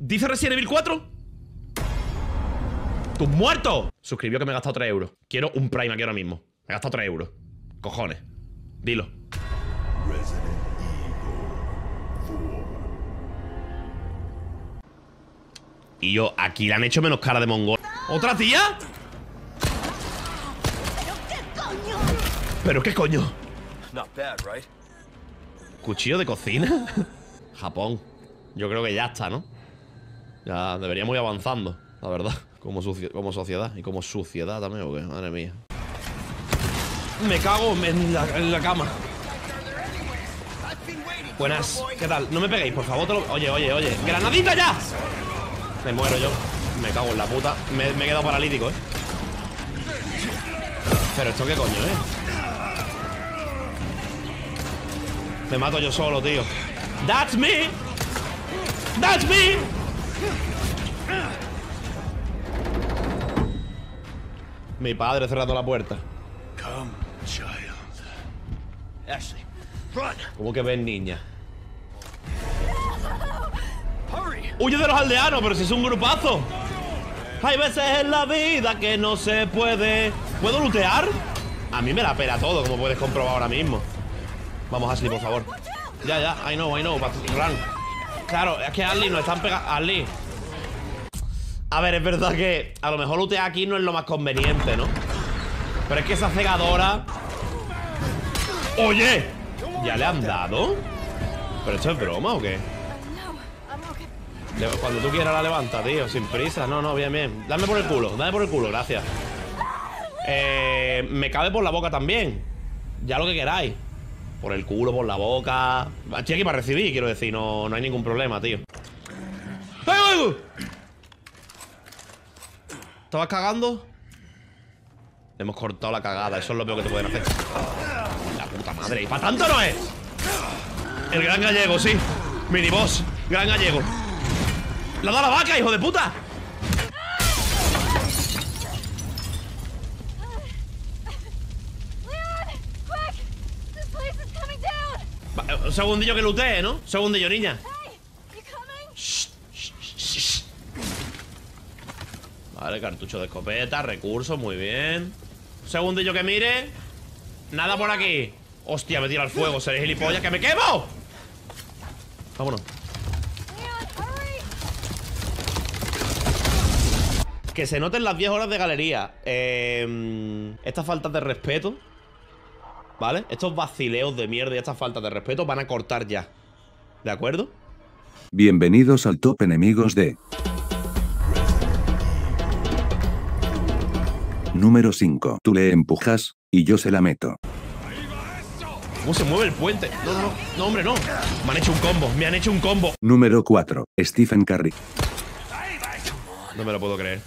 ¿Dice Resident Evil 4? ¡Tú muerto! Suscribió que me he gastado 3 euros. Quiero un Prime aquí ahora mismo. Me he gastado 3 euros. Cojones. Dilo. Y yo, aquí le han hecho menos cara de mongol. ¿Otra tía? ¿Pero qué coño? ¿Cuchillo de cocina? Japón. Yo creo que ya está, ¿no? Ya deberíamos ir avanzando, la verdad. Como, como sociedad. Y como suciedad también, ¿o qué? Madre mía. Me cago en la, cama. Buenas. ¿Qué tal? No me peguéis, por favor. Oye, oye, oye. ¡Granadita ya! Me muero yo. Me cago en la puta. Me, me he quedado paralítico, ¿eh? Pero esto qué coño, ¿eh? Me mato yo solo, tío. That's me. That's me. Mi padre cerrando la puerta. Come, child. Ashley, run! ¿Cómo que ven niña? Huye de los aldeanos, pero si es un grupazo. Hay veces en la vida que no se puede. ¿Puedo lootear? A mí me la pela todo, como puedes comprobar ahora mismo. Vamos, Ashley, por favor. Ya, ya, I know, I know, but run. Claro, es que Ashley nos están pegando. Ashley. A ver, es verdad que a lo mejor lootear aquí no es lo más conveniente, ¿no? Pero es que esa cegadora. ¡Oye! ¿Ya le han dado? ¿Pero esto es broma o qué? Cuando tú quieras la levanta, tío, sin prisa. No, no, bien, bien. Dame por el culo, dame por el culo, gracias. Eh, me cabe por la boca también. Ya lo que queráis. Por el culo, por la boca. Estoy aquí para recibir, quiero decir, no, no hay ningún problema, tío. ¡Eh, eh! ¿Estabas cagando? Le hemos cortado la cagada, eso es lo peor que te pueden hacer. La puta madre, y para tanto no es. El gran gallego, sí. Miniboss, gran gallego. ¡Le ha dado la vaca, hijo de puta! Un segundillo que lutee, ¿no? Un segundillo, niña. Vale, cartucho de escopeta, recursos, muy bien. Un segundillo que mire. Nada por aquí. Hostia, me tira al fuego, seréis gilipollas, que me quemo. Vámonos. Que se noten las 10 horas de galería. Eh, estas faltas de respeto. ¿Vale? Estos vacileos de mierda y estas faltas de respeto van a cortar ya. ¿De acuerdo? Bienvenidos al top enemigos de... Número 5. Tú le empujas, y yo se la meto. ¿Cómo se mueve el puente? No, no, no. No, hombre, no. Me han hecho un combo. Me han hecho un combo. Número 4. Stephen Curry. No me lo puedo creer.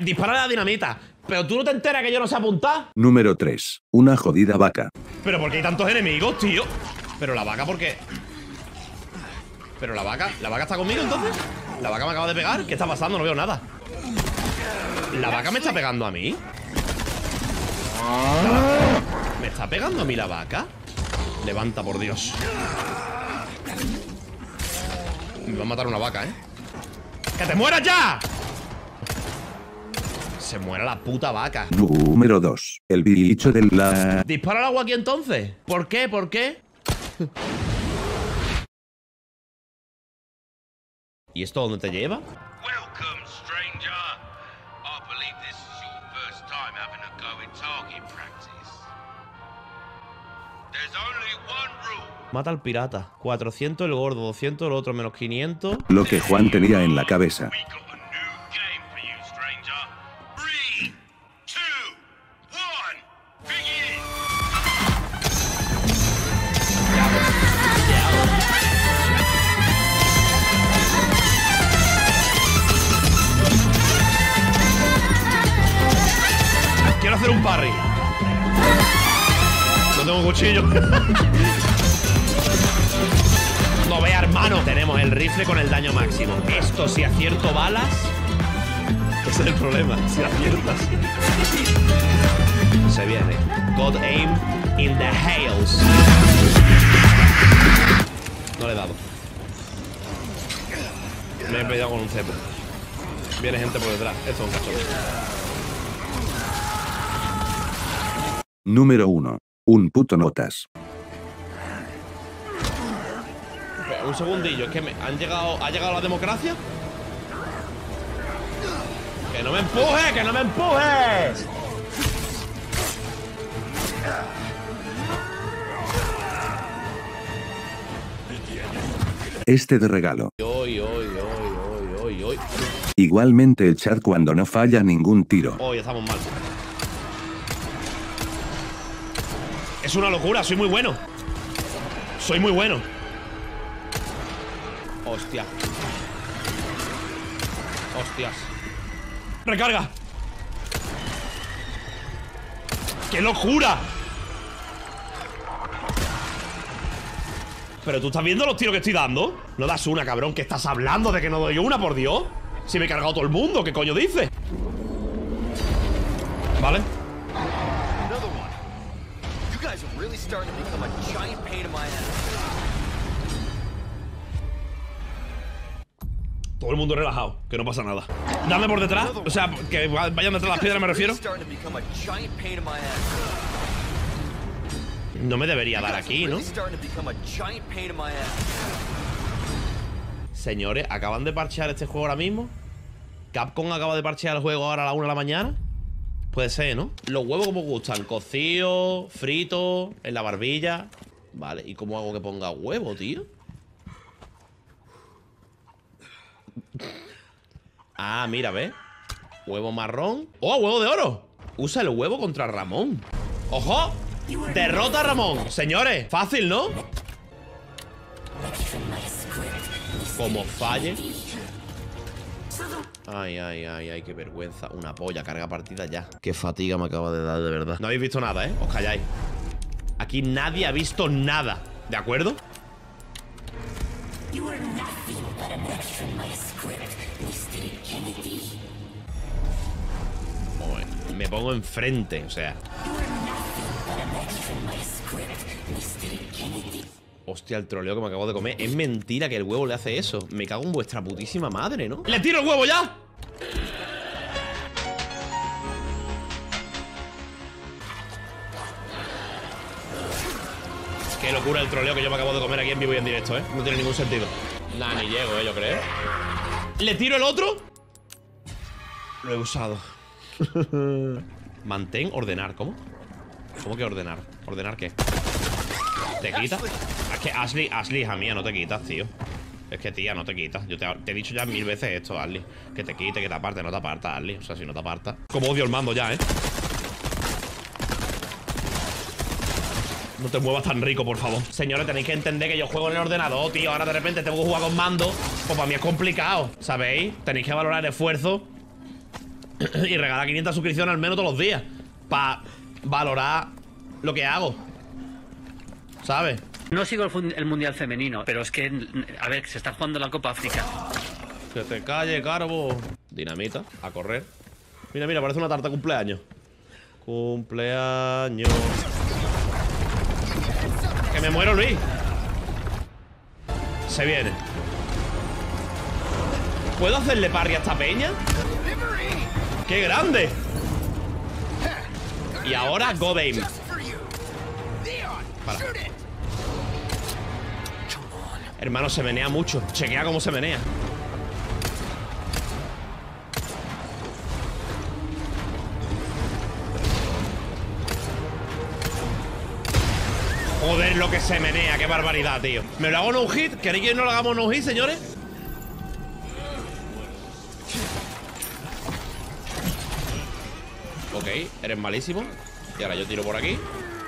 Dispara la dinamita. Pero tú no te enteras que yo no sé apuntar. Número 3. Una jodida vaca. Pero ¿por qué hay tantos enemigos, tío? Pero la vaca, ¿por qué? Pero la vaca, ¿la vaca está conmigo entonces? ¿La vaca me acaba de pegar? ¿Qué está pasando? No veo nada. ¿La vaca me está pegando a mí? ¿La vaca- ¿Me está pegando a mí la vaca? Levanta, por Dios. Me va a matar una vaca, ¿eh? ¡Que te mueras ya! Se muera la puta vaca. Número 2. El bicho del la... ¿Dispara al agua aquí entonces? ¿Por qué? ¿Por qué? ¿Y esto dónde te lleva? Welcome, stranger. I believe this is your first time having a go in target practice. There's only one rule. Mata al pirata. 400 el gordo, 200 el otro, menos 500. Lo que Juan tenía en la cabeza. Quiero hacer un parry. No tengo cuchillo. no vea, hermano. Tenemos el rifle con el daño máximo. Esto, si acierto balas. Ese es el problema, si la. Se viene. God aim in the hails. No le he dado. Me he peleado con un cepo. Viene gente por detrás. Esto es un cachorro. Número 1. Un puto notas. Un segundillo, es que me han llegado. ¿Ha llegado la democracia? ¡Que no me empuje! ¡Que no me empuje! Este de regalo. Hoy, hoy, hoy. Igualmente cuando no falla ningún tiro. Hoy estamos mal. Es una locura, soy muy bueno. Soy muy bueno. Hostia. Hostias. Recarga. ¡Qué locura! Pero tú estás viendo los tiros que estoy dando. No das una, cabrón, que estás hablando de que no doy una, por Dios. Si me he cargado todo el mundo, ¿qué coño dices? Vale. Todo el mundo relajado, que no pasa nada. Dame por detrás, o sea, que va- vayan detrás de las piedras, me refiero. No me debería dar aquí, ¿no? Señores, acaban de parchear este juego ahora mismo. Capcom acaba de parchear el juego ahora a la 1 de la mañana. Puede ser, ¿no? Los huevos como gustan, cocidos, fritos, en la barbilla. Vale, ¿y cómo hago que ponga huevo, tío? Ah, mira, ¿ves? Huevo marrón. ¡Oh, huevo de oro! Usa el huevo contra Ramón. ¡Ojo! Derrota a Ramón. Señores, fácil, ¿no? Como falle. Ay, ay, ay, ay, qué vergüenza. Una polla, carga partida ya. Qué fatiga me acaba de dar, de verdad. No habéis visto nada, ¿eh? Os calláis. Aquí nadie ha visto nada. ¿De acuerdo? Joder, Me pongo enfrente, o sea. Hostia, el troleo que me acabo de comer. Es mentira que el huevo le hace eso. Me cago en vuestra putísima madre, ¿no? ¡Le tiro el huevo ya! Qué locura el troleo que yo me acabo de comer aquí en vivo y en directo, ¿eh? No tiene ningún sentido. Nah, ni llego, ¿eh? Yo creo. ¿Le tiro el otro? Lo he usado. Mantén, ordenar. ¿Cómo? ¿Cómo que ordenar? ¿Ordenar qué? ¿Te quita? Es que Ashley, Ashley, hija mía, no te quitas, tío. Es que, tía, no te quitas. Yo te, te he dicho ya mil veces esto, Ashley. Que te quite, que te aparte, no te aparta, Ashley. O sea, si no te aparta. Como odio el mando ya, ¿eh? No te muevas tan rico, por favor. Señores, tenéis que entender que yo juego en el ordenador, tío. Ahora de repente tengo que jugar con mando. Pues para mí es complicado, ¿sabéis? Tenéis que valorar el esfuerzo y regalar 500 suscripciones al menos todos los días. Para valorar lo que hago. ¿Sabes? No sigo el, Mundial Femenino, pero es que, a ver, se está jugando la Copa África. Que te calle, carbo. Dinamita, a correr. Mira, mira, parece una tarta de cumpleaños. Cumpleaños. Me muero, Luis. Se viene. ¿Puedo hacerle parry a esta peña? ¡Qué grande! Y ahora Go. Para. Hermano, se menea mucho. Chequea cómo se menea. Joder, lo que se menea, qué barbaridad, tío. ¿Me lo hago no hit? ¿Queréis que no lo hagamos no hit, señores? Ok, eres malísimo. Y ahora yo tiro por aquí.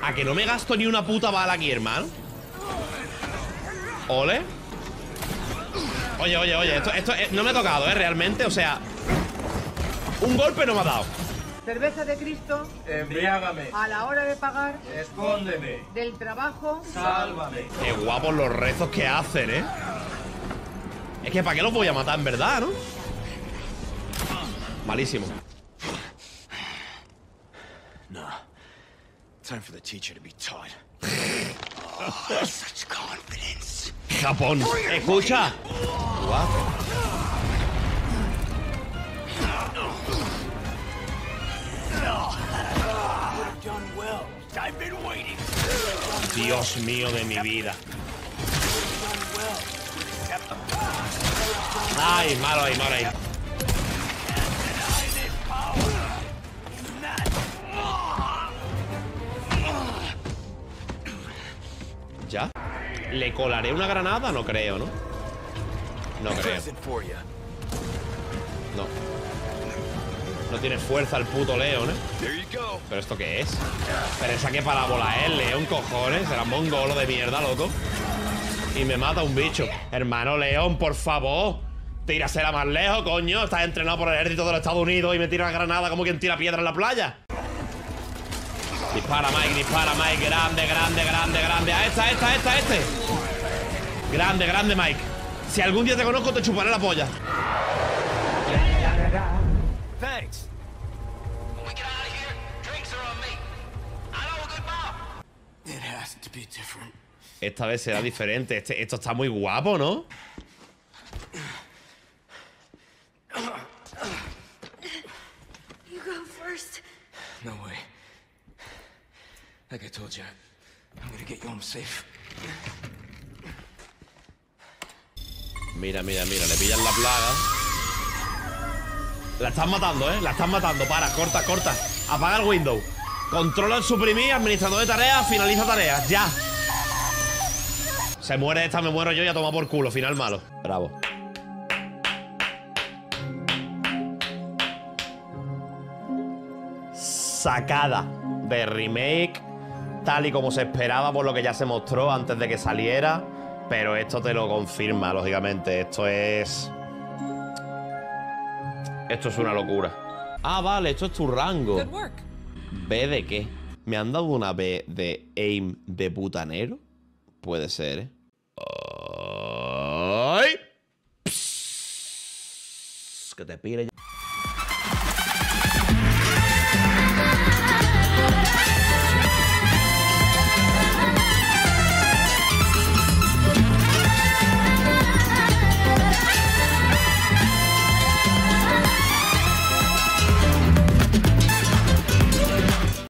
A que no me gasto ni una puta bala aquí, hermano. Ole. Oye, oye, oye, esto, esto eh, no me ha tocado, ¿eh? Realmente, o sea. Un golpe no me ha dado. Cerveza de Cristo, Embriágame, a la hora de pagar, escóndeme, del trabajo, sálvame. Qué guapos los rezos que hacen, ¿eh? Es que ¿para qué los voy a matar en verdad, no? Malísimo. Nah. Time for the teacher to be taught. Japón. Escucha. What? Dios mío de mi vida. Ay, malo ahí, malo ahí. ¿Ya? ¿Le colaré una granada? No creo, ¿no? No creo. No. No tiene fuerza el puto León, ¿eh? ¿Pero esto qué es? Pero esa que parábola es, León, cojones. Será mongolo de mierda, loco. Y me mata un bicho. Hermano León, por favor. Tírasela más lejos, coño. Estás entrenado por el ejército de los Estados Unidos y me tira una granada como quien tira piedra en la playa. Dispara, Mike, dispara, Mike. Grande, grande, grande, grande. A esta, a esta, a esta, a este. Grande, grande, Mike. Si algún día te conozco, te chuparé la polla. Thanks. When we get out of here, drinks are on me. I know a good bar. It has to be different. Esta vez será diferente. Este- esto está muy guapo, ¿no? You go first. No way. Like I told you, I'm gonna get you home safe. Mira, mira, mira, le pillan la plaga. La están matando, ¿eh? La están matando. Para, corta, corta. Apaga el window. Controla el suprimir, administrador de tareas, finaliza tareas. Ya. Se muere esta, me muero yo y a tomar por culo. Final malo. Bravo. Sacada de remake, tal y como se esperaba por lo que ya se mostró antes de que saliera. Pero esto te lo confirma, lógicamente. Esto es. Esto es una locura. Ah, vale, esto es tu rango. ¿B de qué? ¿Me han dado una B de aim de putanero? Puede ser, ¿eh? ¡Ay! Psss, que te pire ya.